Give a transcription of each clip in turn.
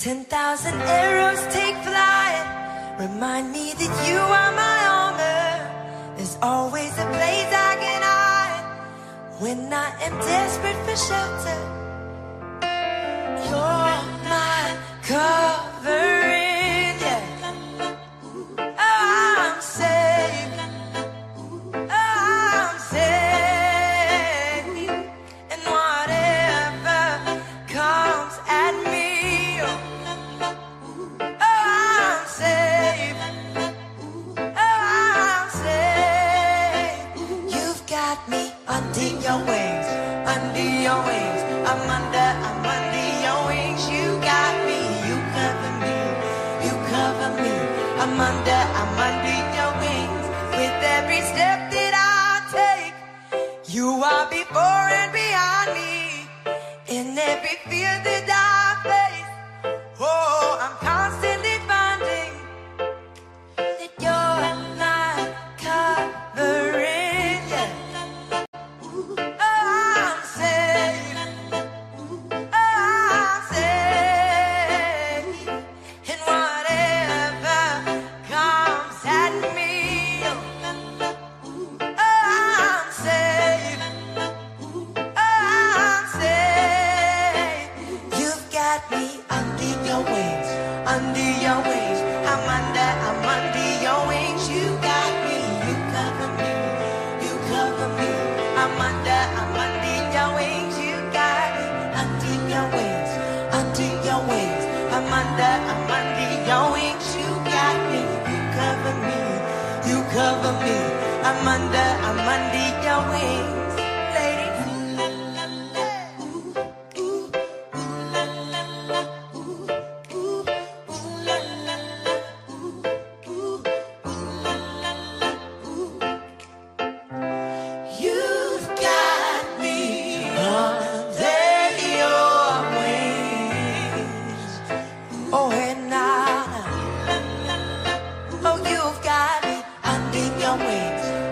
intentar.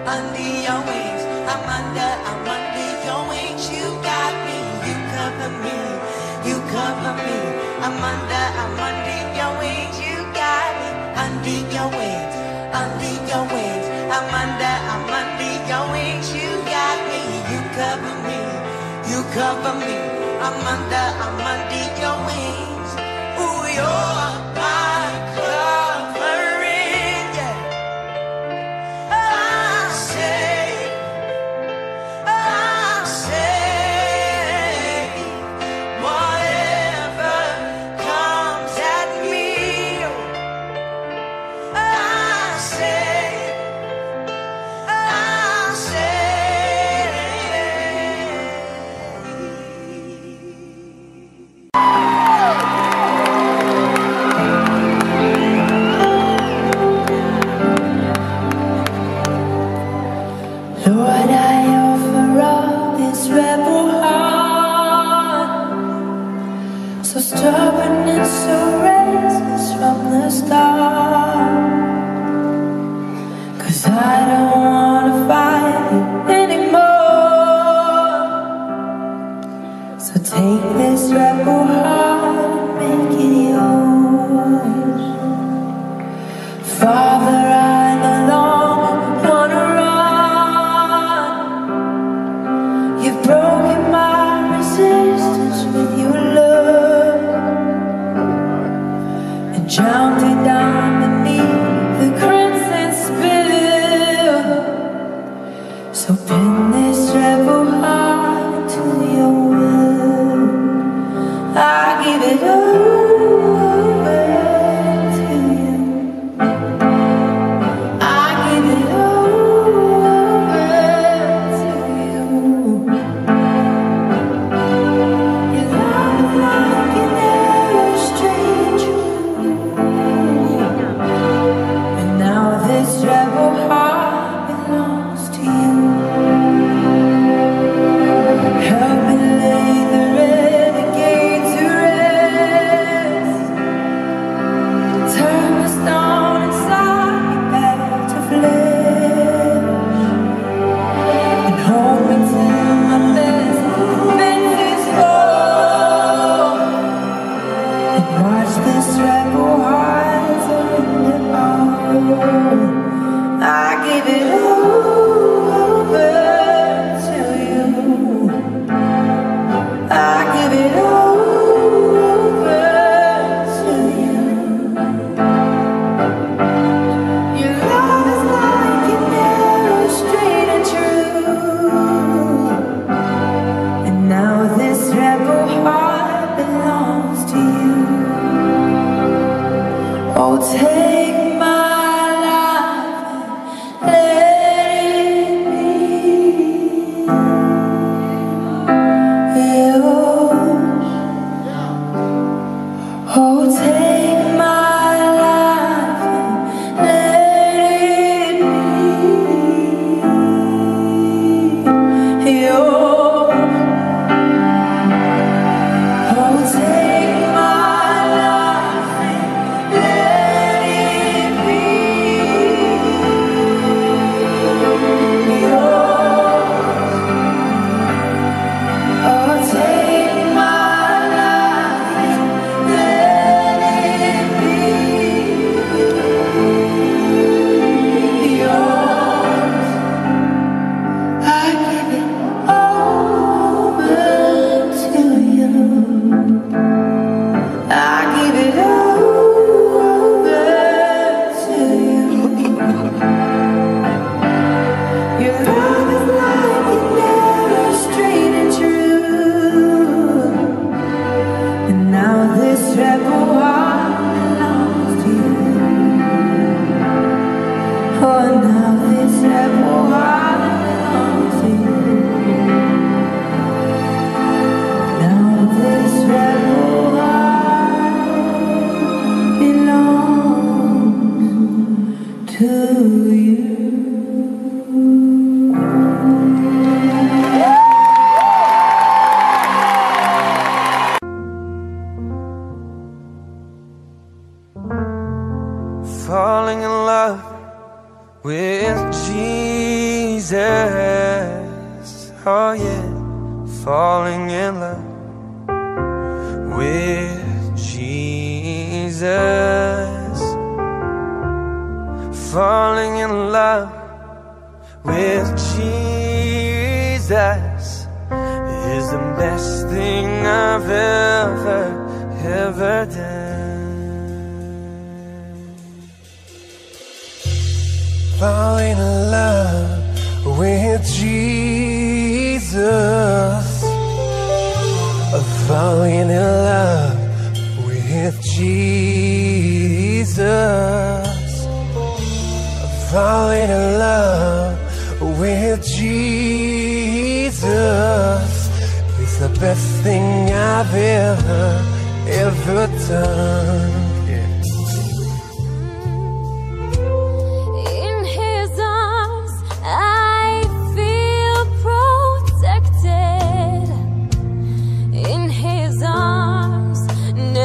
under your wings. I'm under, I'm under your wings. You got me, you cover me, you cover me. I'm under, I'm under your wings. You got me under your wings, under your wings. I'm under, I'm under your wings. You got me, you cover me, you cover me. I'm under, I'm under your wings. Ooh, you're.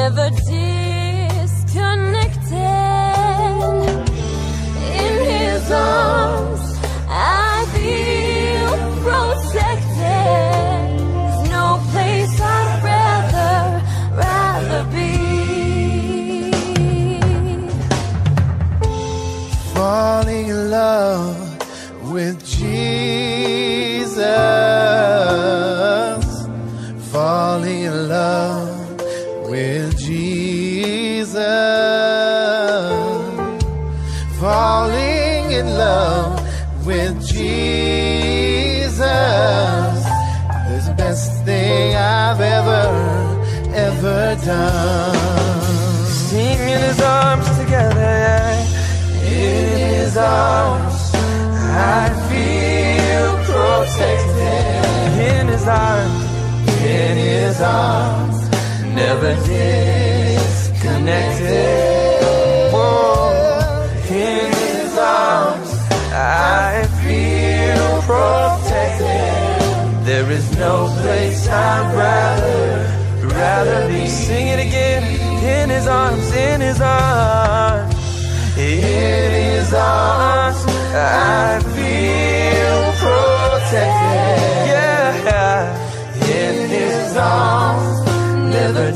Never disconnected. Sing in his arms together, yeah. In his arms, I feel protected. In his arms, in his arms, never disconnected. In his arms, I feel protected. There is no place I'd rather, rather be. Sing it again. In his arms, in his arms. In his arms, I feel protected. Yeah, in his arms, never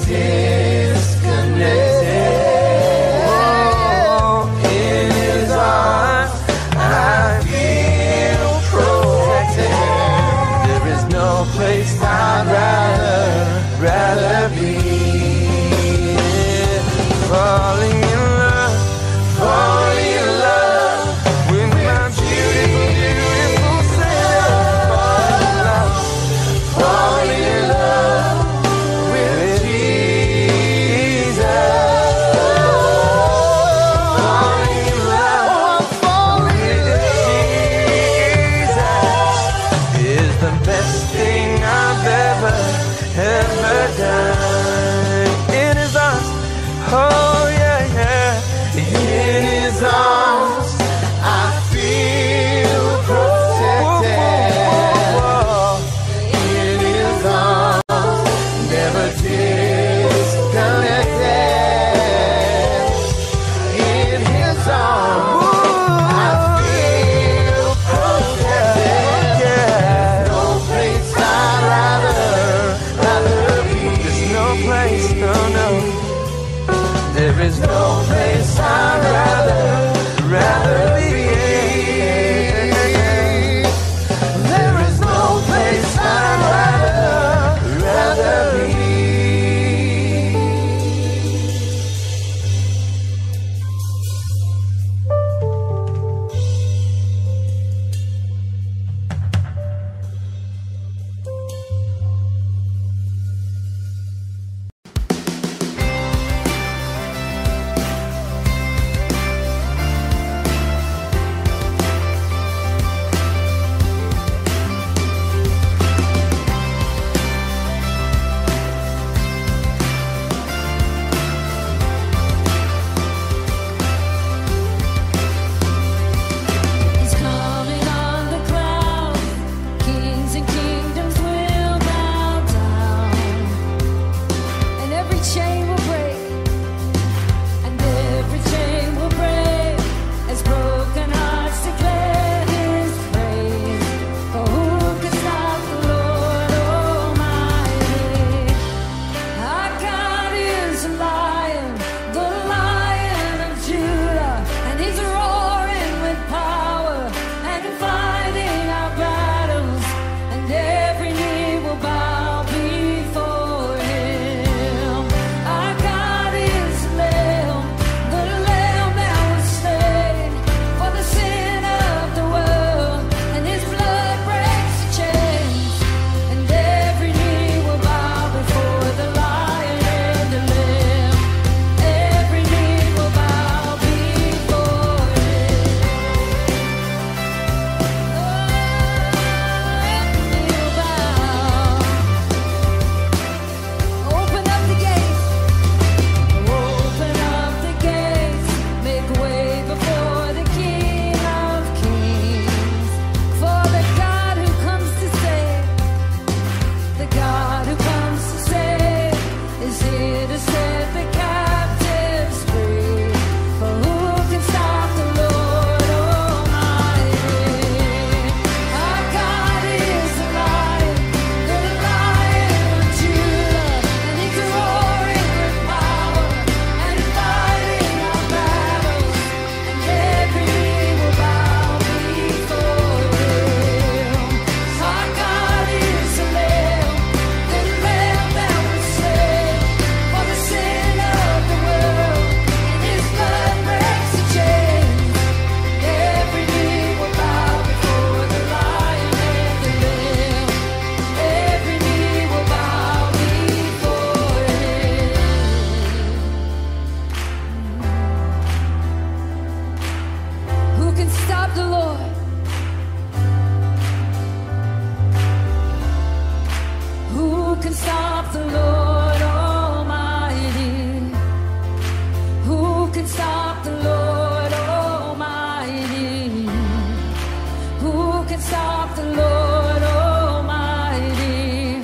can stop the Lord Almighty?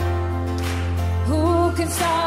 Who can stop?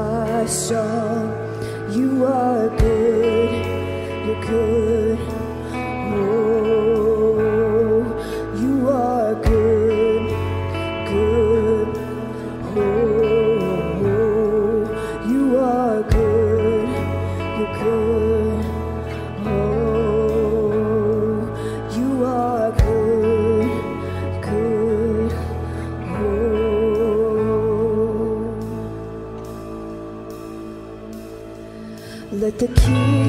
my song. You are good, you're good. Oh. the key.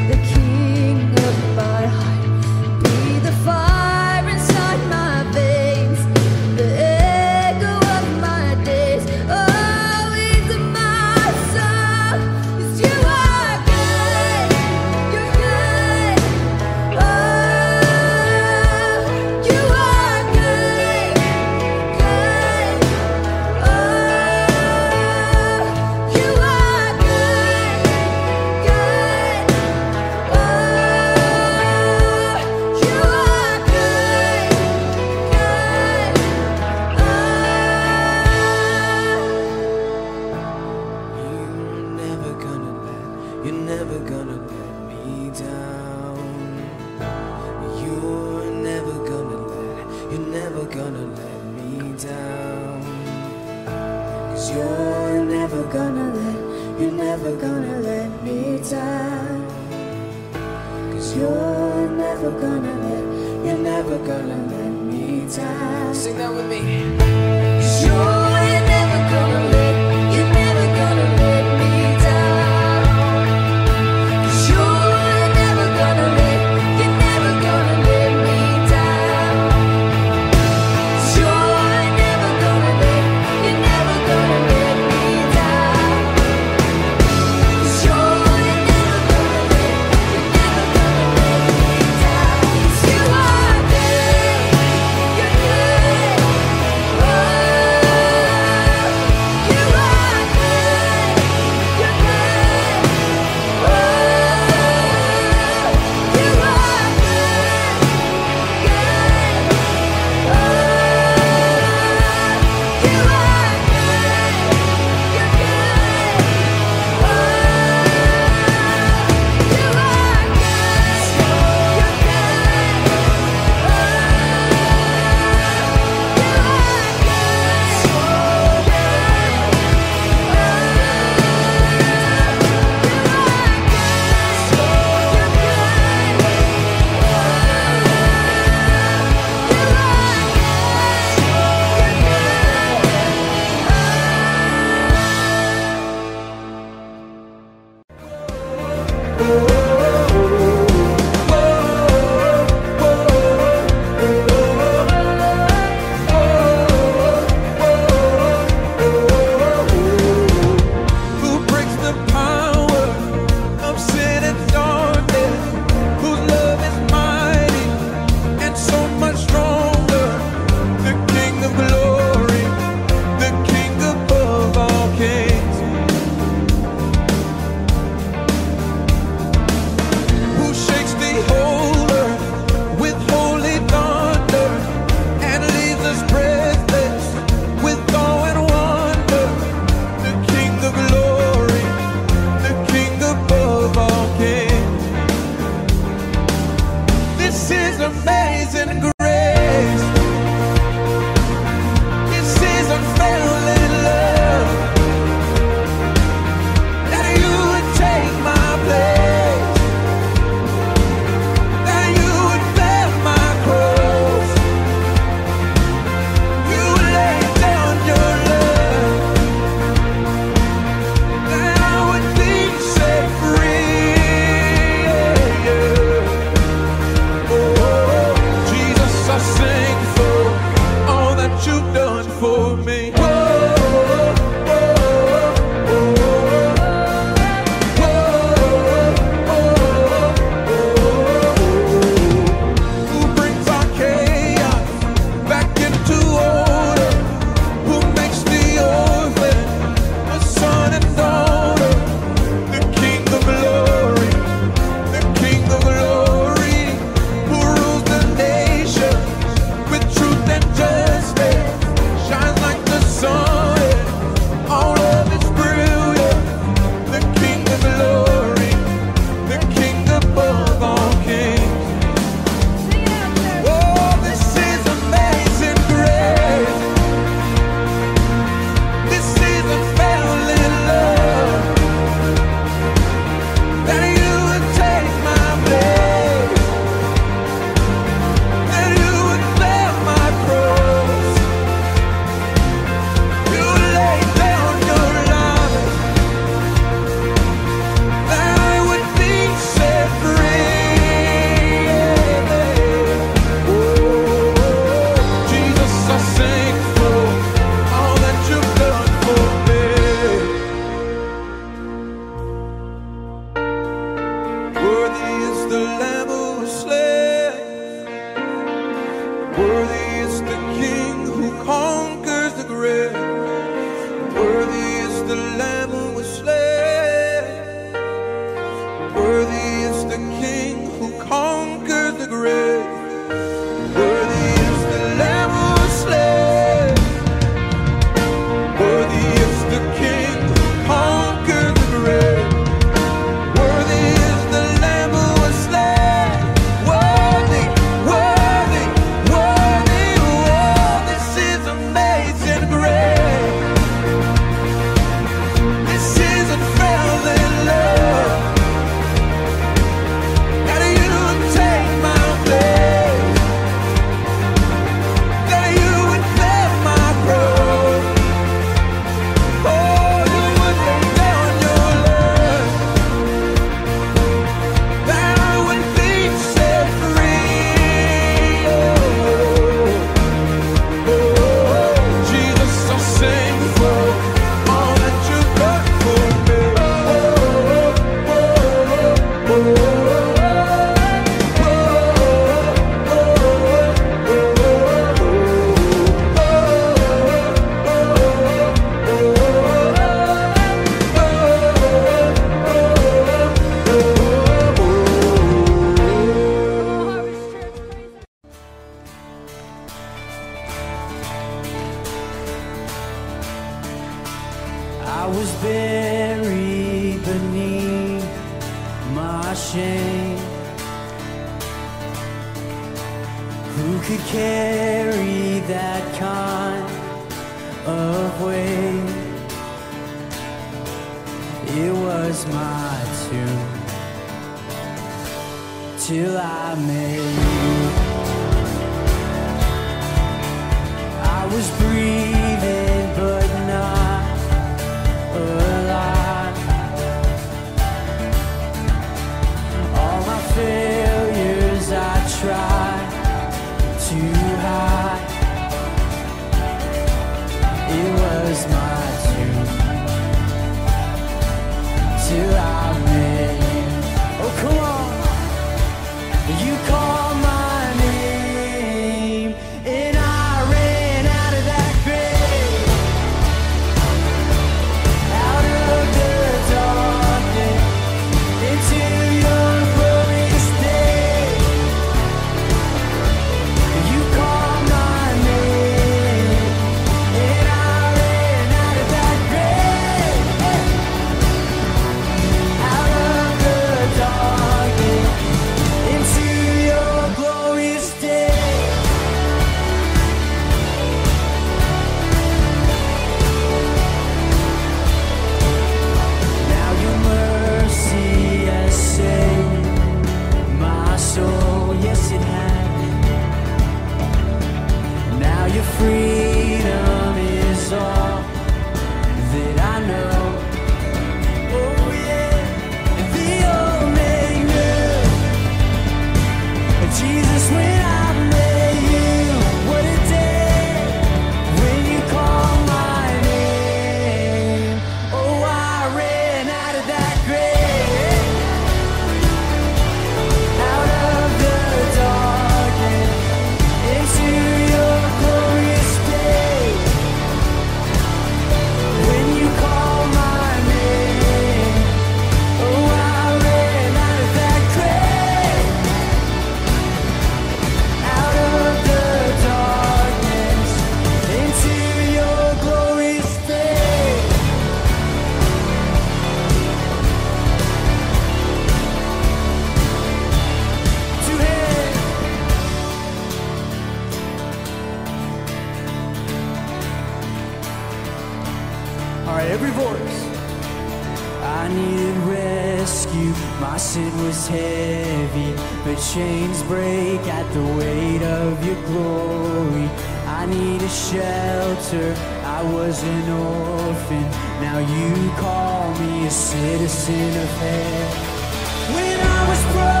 is heavy, but chains break at the weight of your glory. I need a shelter, I was an orphan, now you call me a citizen of heaven. When I was broken,